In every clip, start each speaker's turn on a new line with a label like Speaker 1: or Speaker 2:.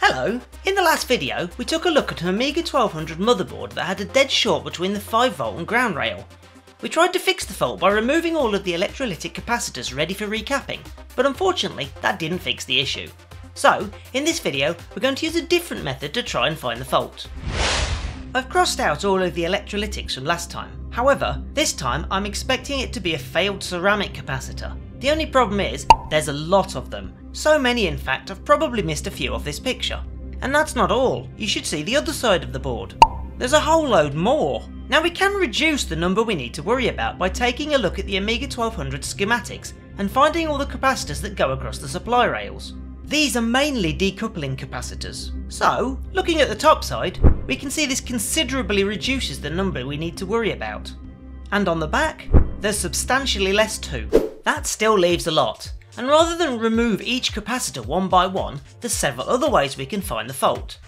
Speaker 1: Hello! In the last video, we took a look at an Amiga 1200 motherboard that had a dead short between the 5V and ground rail. We tried to fix the fault by removing all of the electrolytic capacitors ready for recapping, but unfortunately that didn't fix the issue. So, in this video, we're going to use a different method to try and find the fault. I've crossed out all of the electrolytics from last time, however, this time I'm expecting it to be a failed ceramic capacitor. The only problem is, there's a lot of them, so many in fact I've probably missed a few of this picture. And that's not all, you should see the other side of the board. There's a whole load more. Now we can reduce the number we need to worry about by taking a look at the Amiga 1200 schematics and finding all the capacitors that go across the supply rails. These are mainly decoupling capacitors. So, looking at the top side, we can see this considerably reduces the number we need to worry about. And on the back, there's substantially less too. That still leaves a lot, and rather than remove each capacitor one by one, there's several other ways we can find the fault.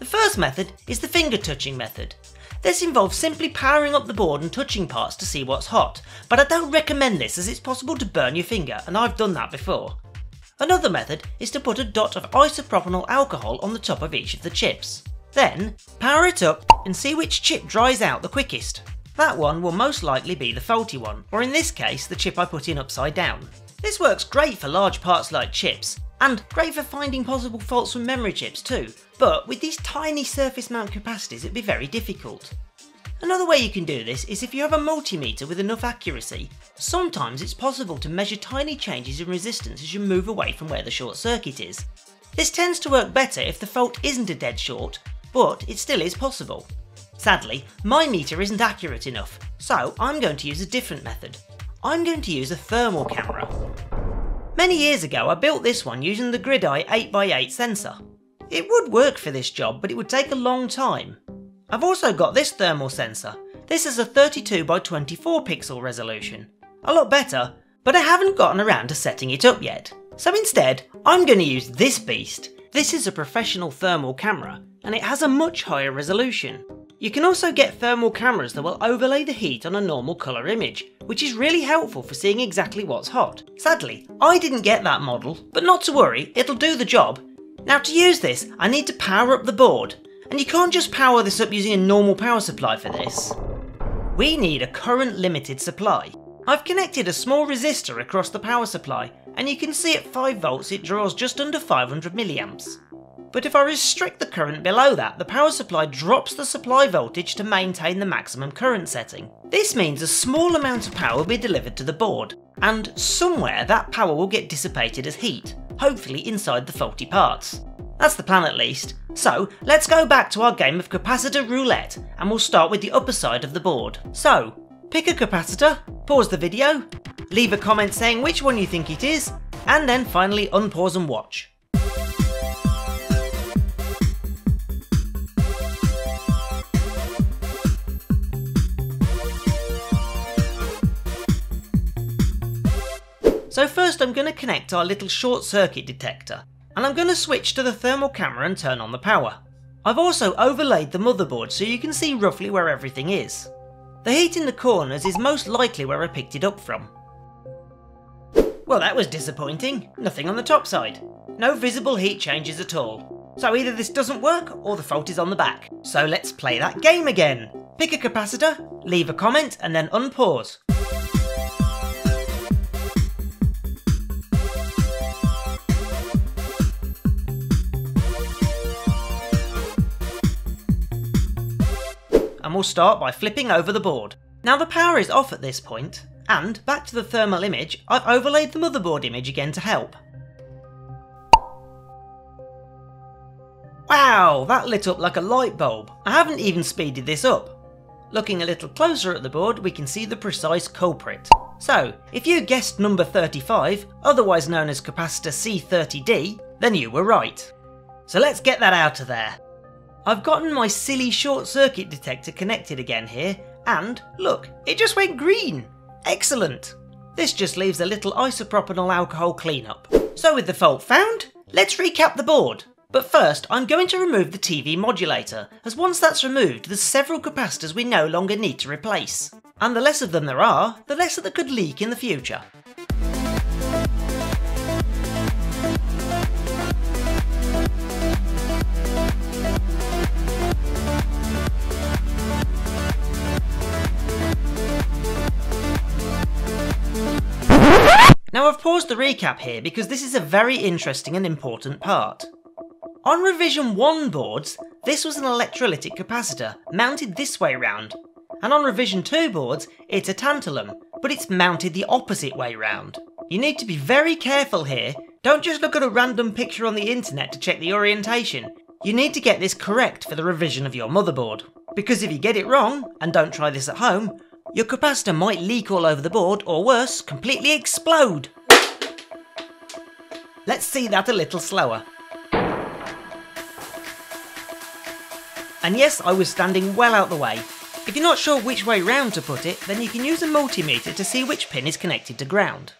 Speaker 1: The first method is the finger touching method. This involves simply powering up the board and touching parts to see what's hot, but I don't recommend this as it's possible to burn your finger and I've done that before. Another method is to put a dot of isopropanol alcohol on the top of each of the chips. Then, power it up and see which chip dries out the quickest. That one will most likely be the faulty one, or in this case the chip I put in upside down. This works great for large parts like chips, and great for finding possible faults from memory chips too, but with these tiny surface mount capacitors it'd be very difficult. Another way you can do this is if you have a multimeter with enough accuracy. Sometimes it's possible to measure tiny changes in resistance as you move away from where the short circuit is. This tends to work better if the fault isn't a dead short, but it still is possible. Sadly, my meter isn't accurate enough, so I'm going to use a different method. I'm going to use a thermal camera. Many years ago I built this one using the GridEye 8x8 sensor. It would work for this job but it would take a long time. I've also got this thermal sensor. This is a 32x24 pixel resolution. A lot better, but I haven't gotten around to setting it up yet. So instead, I'm going to use this beast. This is a professional thermal camera, and it has a much higher resolution. You can also get thermal cameras that will overlay the heat on a normal colour image, which is really helpful for seeing exactly what's hot. Sadly, I didn't get that model, but not to worry, it'll do the job. Now to use this, I need to power up the board, and you can't just power this up using a normal power supply for this. We need a current limited supply. I've connected a small resistor across the power supply, and you can see at 5 volts it draws just under 500 milliamps but if I restrict the current below that, the power supply drops the supply voltage to maintain the maximum current setting. This means a small amount of power will be delivered to the board, and somewhere that power will get dissipated as heat, hopefully inside the faulty parts. That's the plan at least. So, let's go back to our game of capacitor roulette, and we'll start with the upper side of the board. So, pick a capacitor, pause the video, leave a comment saying which one you think it is, and then finally unpause and watch. So first I'm going to connect our little short circuit detector, and I'm going to switch to the thermal camera and turn on the power. I've also overlaid the motherboard so you can see roughly where everything is. The heat in the corners is most likely where I picked it up from. Well that was disappointing, nothing on the top side. No visible heat changes at all. So either this doesn't work or the fault is on the back. So let's play that game again. Pick a capacitor, leave a comment and then unpause. And we'll start by flipping over the board. Now the power is off at this point, and back to the thermal image, I've overlaid the motherboard image again to help. Wow, that lit up like a light bulb. I haven't even speeded this up. Looking a little closer at the board, we can see the precise culprit. So, if you guessed number 35, otherwise known as capacitor C30D, then you were right. So let's get that out of there. I've gotten my silly short circuit detector connected again here, and look, it just went green. Excellent. This just leaves a little isopropanol alcohol cleanup. So with the fault found, let's recap the board. But first, I'm going to remove the TV modulator, as once that's removed, there's several capacitors we no longer need to replace. And the less of them there are, the less that could leak in the future. I've paused the recap here because this is a very interesting and important part. On revision 1 boards, this was an electrolytic capacitor mounted this way round, and on revision 2 boards, it's a tantalum, but it's mounted the opposite way round. You need to be very careful here, don't just look at a random picture on the internet to check the orientation. You need to get this correct for the revision of your motherboard. Because if you get it wrong, and don't try this at home, your capacitor might leak all over the board, or worse, completely explode. Let's see that a little slower. And yes, I was standing well out the way. If you're not sure which way round to put it, then you can use a multimeter to see which pin is connected to ground.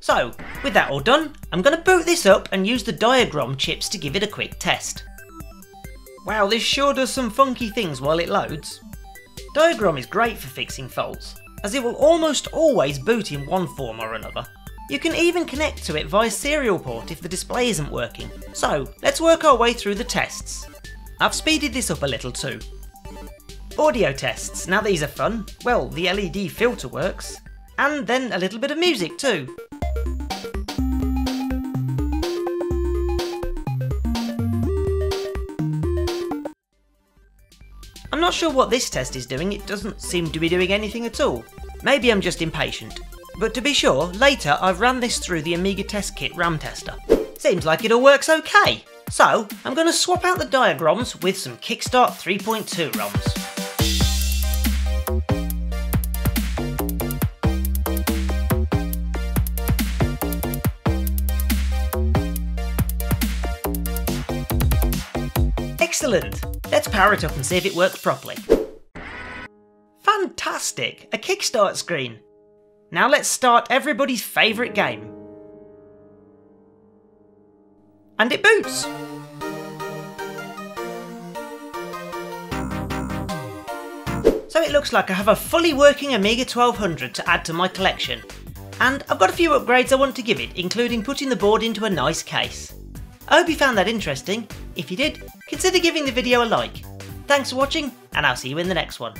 Speaker 1: So, with that all done, I'm going to boot this up and use the Diagrom chips to give it a quick test. Wow, this sure does some funky things while it loads. Diagrom is great for fixing faults, as it will almost always boot in one form or another. You can even connect to it via serial port if the display isn't working. So, let's work our way through the tests. I've speeded this up a little too. Audio tests, now these are fun. Well, the LED filter works. And then a little bit of music too. I'm not sure what this test is doing, it doesn't seem to be doing anything at all. Maybe I'm just impatient. But to be sure, later I've run this through the Amiga Test Kit RAM tester. Seems like it all works okay. So, I'm going to swap out the Diagroms with some Kickstart 3.2 ROMs. Excellent! Let's power it up and see if it works properly. Fantastic! A kickstart screen! Now let's start everybody's favourite game. And it boots! So it looks like I have a fully working Amiga 1200 to add to my collection. And I've got a few upgrades I want to give it, including putting the board into a nice case. I hope you found that interesting. If you did, consider giving the video a like. Thanks for watching, and I'll see you in the next one.